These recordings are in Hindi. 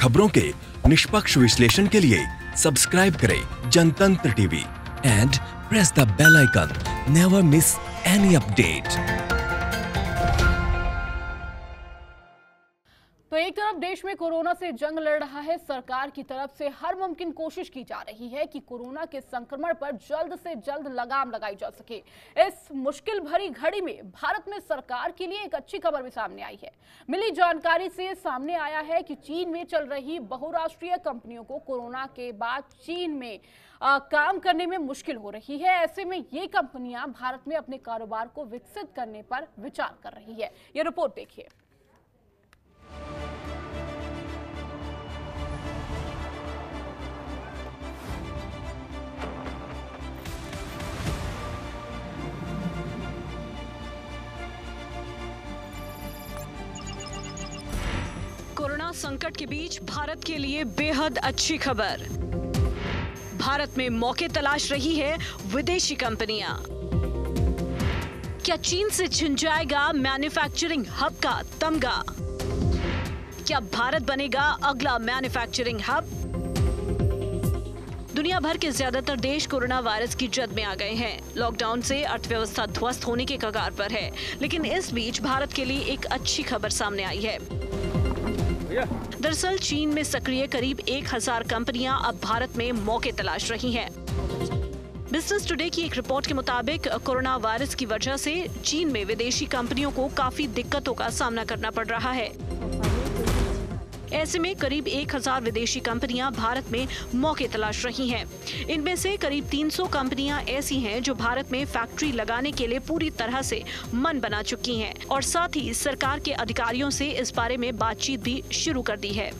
खबरों के निष्पक्ष विश्लेषण के लिए सब्सक्राइब करें Jantantra TV and press the bell icon. Never miss any update तो एक तरफ़ देश में कोरोना से जंग लड़ रहा है सरकार की तरफ़ से हर मुमकिन कोशिश की जा रही है कि कोरोना के संक्रमण पर जल्द से जल्द लगाम लगाई जा सके। इस मुश्किल भरी घड़ी में भारत में सरकार के लिए एक अच्छी खबर भी सामने आई है। मिली जानकारी से सामने आया है कि चीन में चल रही बहुराष्ट्रीय कंपनियों को कोरोना के बाद चीन में आ, काम करने में मुश्किल हो रही है। ऐसे में ये कंपनियाँ भारत में अपने कारोबार को विकसित करने पर विचार कर रही है। ये रिपोर्ट देखिए। कोरोना संकट के बीच भारत के लिए बेहद अच्छी खबर। भारत में मौके तलाश रही है विदेशी कंपनियाँ। क्या चीन से छिन जाएगा मैन्युफैक्चरिंग हब का तमगा? क्या भारत बनेगा अगला मैन्युफैक्चरिंग हब दुनिया भर के ज़्यादातर देश कोरोना वायरस की जद में आ गए हैं। लॉकडाउन से अर्थव्यवस्था ध्वस्त होने के कगार पर है। लेकिन इस बीच भारत के लिए एक अच्छी खबर सामने आई है। दरअसल चीन में सक्रिय करीब एक हज़ार कंपनियाँ अब भारत में मौके तलाश रही हैं। बिज़नेस टुडे की एक रिपोर्ट के मुताबिक, कोरोना वायरस की वजह से चीन में विदेशी कंपनियों को काफ़ी दिक्कतों का सामना करना पड़ रहा है ऐसे में करीब 1000 विदेशी कंपनियाँ भारत में मौके तलाश रही हैं। इनमें से करीब 300 कंपनियाँ ऐसी हैं जो भारत में फैक्ट्री लगाने के लिए पूरी तरह से मन बना चुकी हैं और साथ ही सरकार के अधिकारियों से इस बारे में बातचीत भी शुरू कर दी है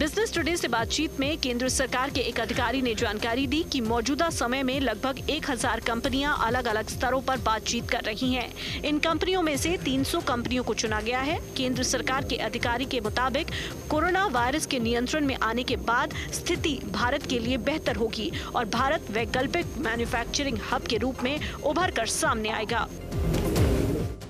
बिज़नेस टुडे से बातचीत में केंद्र सरकार के एक अधिकारी ने जानकारी दी कि मौजूदा समय में लगभग 1000 कंपनियाँ अलग अलग स्तरों पर बातचीत कर रही हैं। इन कंपनियों में से 300 कंपनियों को चुना गया है केंद्र सरकार के अधिकारी के मुताबिक, कोरोना वायरस के नियंत्रण में आने के बाद स्थिति भारत के लिए बेहतर होगी और भारत वैकल्पिक मैन्युफैक्चरिंग हब के रूप में उभर कर सामने आएगा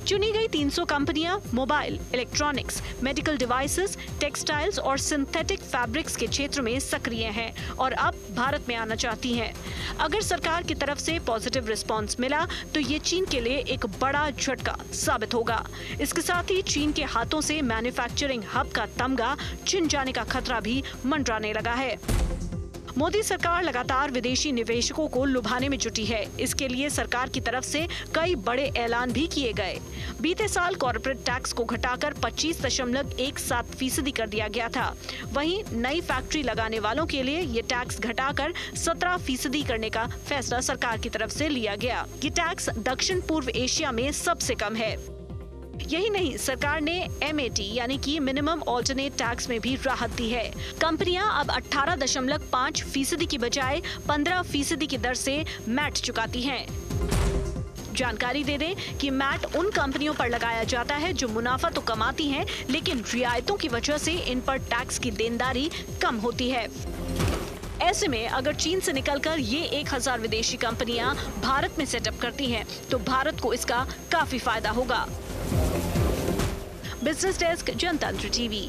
चुनी गई 300 कंपनियाँ mobile electronics medical devices, textiles और सिंथेटिक फैब्रिक्स के क्षेत्र में सक्रिय हैं और अब भारत में आना चाहती हैं। अगर सरकार की तरफ़ से पॉजिटिव रिस्पांस मिला तो ये चीन के लिए एक बड़ा झटका साबित होगा इसके साथ ही चीन के हाथों से मैन्युफैक्चरिंग हब का तमगा छिन जाने का खतरा भी मंडराने लगा है मोदी सरकार लगातार विदेशी निवेशकों को लुभाने में जुटी है। इसके लिए सरकार की तरफ़ से कई बड़े ऐलान भी किए गए। बीते साल कॉरपोरेट टैक्स को घटाकर पच्चीस दशमलव एक सात फ़ीसदी कर दिया गया था। वहीं नई फैक्ट्री लगाने वालों के लिए ये टैक्स घटाकर सत्रह फ़ीसदी करने का फैसला सरकार की तरफ़ से लिया गया। ये टैक्स दक्षिण पूर्व एशिया में सबसे कम है। यही नहीं सरकार ने एमएटी यानी कि मिनिमम ऑल्टरनेट टैक्स में भी राहत दी है। कंपनियाँ अब 18.5 फ़ीसदी की बजाय 15 फ़ीसदी की दर से मैट चुकाती हैं। जानकारी दे दें कि मैट उन कंपनियों पर लगाया जाता है जो मुनाफा तो कमाती हैं लेकिन रियायतों की वजह से इन पर टैक्स की देनदारी कम होती है। ऐसे में अगर चीन से निकलकर ये एक हज़ार विदेशी कंपनियाँ भारत में सेटअप करती हैं, तो भारत को इसका काफ़ी फ़ायदा होगा। बिज़नेस डेस्क जनतंत्र टीवी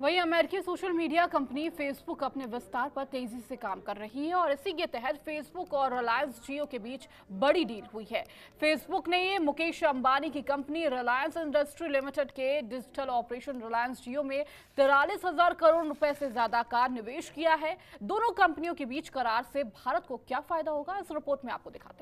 वही अमेरिकी सोशल मीडिया कंपनी फेसबुक अपने विस्तार पर तेज़ी से काम कर रही है और इसी के तहत फेसबुक और रिलायंस जियो के बीच बड़ी डील हुई है। फेसबुक ने मुकेश अंबानी की कंपनी रिलायंस इंडस्ट्री लिमिटेड के डिजिटल ऑपरेशन रिलायंस जियो में तिरालीस हज़ार करोड़ रुपए से ज़्यादा का निवेश किया है। दोनों कंपनियों के बीच करार से भारत को क्या फ़ायदा होगा? इस रिपोर्ट में आपको दिखाते हैं।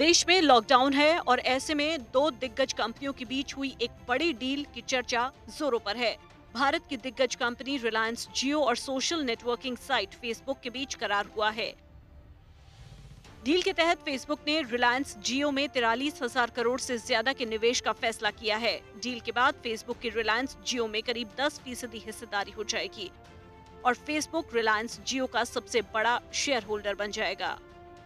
देश में लॉकडाउन है और ऐसे में दो दिग्गज कंपनियों के बीच हुई एक बड़ी डील की चर्चा जोरों पर है। भारत की दिग्गज कंपनी रिलायंस जियो और सोशल नेटवर्किंग साइट फेसबुक के बीच करार हुआ है। डील के तहत फेसबुक ने रिलायंस जियो में तिरालीस हज़ार करोड़ से ज़्यादा के निवेश का फैसला किया है। डील के बाद फेसबुक की रिलायंस जियो में करीब 10 फ़ीसदी हिस्सेदारी हो जाएगी और फेसबुक रिलायंस जियो का सबसे बड़ा शेयर होल्डर बन जाएगा।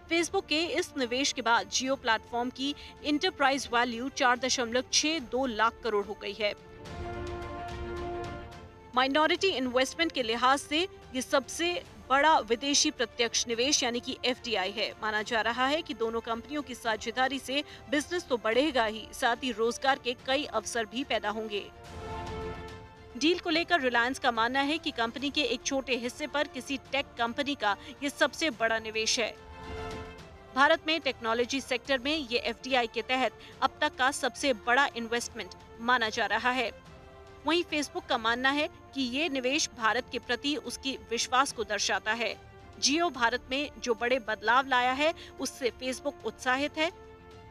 फेसबुक के इस निवेश के बाद जियो प्लेटफॉर्म की इंटरप्राइज वैल्यू 4.62 लाख करोड़ हो गई है। माइनॉरिटी इन्वेस्टमेंट के लिहाज से ये सबसे बड़ा विदेशी प्रत्यक्ष निवेश यानी कि एफडीआई है। माना जा रहा है कि दोनों कंपनियों की साझेदारी से बिज़नेस तो बढ़ेगा ही, साथ ही रोज़गार के कई अवसर भी पैदा होंगे। डील को लेकर रिलायंस का मानना है कि कंपनी के एक छोटे हिस्से पर किसी टेक कंपनी का ये सबसे बड़ा निवेश है। भारत में टेक्नोलॉजी सेक्टर में ये एफडीआई के तहत अब तक का सबसे बड़ा इन्वेस्टमेंट माना जा रहा है। वहीं फेसबुक का मानना है कि ये निवेश भारत के प्रति उसकी विश्वास को दर्शाता है। जियो भारत में जो बड़े बदलाव लाया है, उससे फेसबुक उत्साहित है।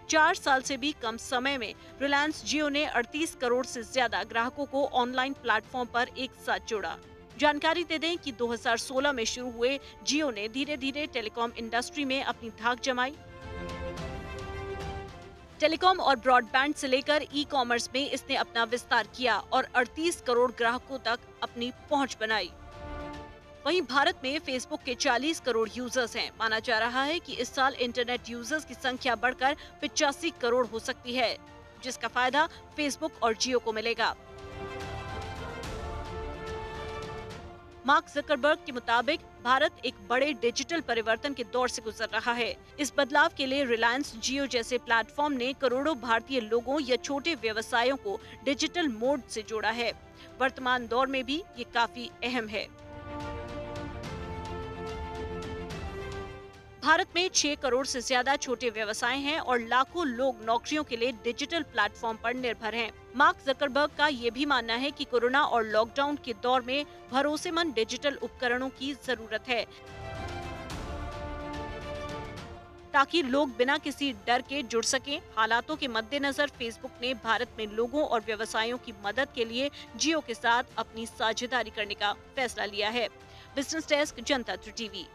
चार साल से भी कम समय में रिलायंस जियो ने 38 करोड़ से ज़्यादा ग्राहकों को ऑनलाइन प्लेटफॉर्म पर एक साथ जोड़ा। जानकारी दे दें कि 2016 में शुरू हुए जियो ने धीरे धीरे टेलीकॉम इंडस्ट्री में अपनी धाक जमाई। टेलीकॉम और ब्रॉडबैंड से लेकर ई कॉमर्स में इसने अपना विस्तार किया और 38 करोड़ ग्राहकों तक अपनी पहुँच बनाई। वहीं भारत में फेसबुक के 40 करोड़ यूज़र्स हैं। माना जा रहा है कि इस साल इंटरनेट यूज़र्स की संख्या बढ़कर पिचासी करोड़ हो सकती है, जिसका फ़ायदा फेसबुक और जियो को मिलेगा। मार्क जकरबर्ग के मुताबिक, भारत एक बड़े डिजिटल परिवर्तन के दौर से गुजर रहा है। इस बदलाव के लिए रिलायंस जियो जैसे प्लेटफॉर्म ने करोड़ों भारतीय लोगों या छोटे व्यवसायों को डिजिटल मोड से जोड़ा है। वर्तमान दौर में भी ये काफ़ी अहम है। भारत में 6 करोड़ से ज़्यादा छोटे व्यवसाय हैं और लाखों लोग नौकरियों के लिए डिजिटल प्लेटफॉर्म पर निर्भर हैं। मार्क जकरबर्ग का ये भी मानना है कि कोरोना और लॉकडाउन के दौर में भरोसेमंद डिजिटल उपकरणों की ज़रूरत है, ताकि लोग बिना किसी डर के जुड़ सकें। हालातों के मद्देनजर फेसबुक ने भारत में लोगों और व्यवसायों की मदद के लिए जियो के साथ अपनी साझेदारी करने का फैसला लिया है। Business desk Janta TV.